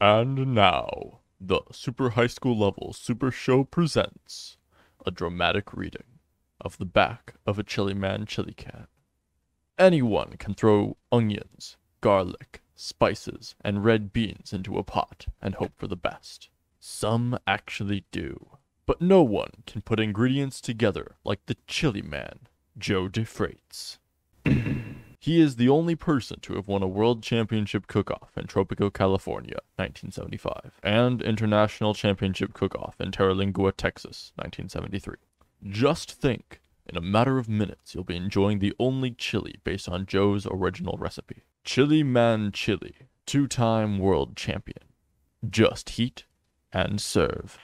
And now, the Super High School Level Super Show presents a dramatic reading of the back of a Chili Man chili can. Anyone can throw onions, garlic, spices, and red beans into a pot and hope for the best. Some actually do. But no one can put ingredients together like the Chili Man, Joe DeFrates. He is the only person to have won a World Championship Cook-Off in Tropico, California, 1975, and International Championship Cook-Off in Terlingua, Texas, 1973. Just think, in a matter of minutes, you'll be enjoying the only chili based on Joe's original recipe. Chili Man Chili, two-time world champion. Just heat and serve.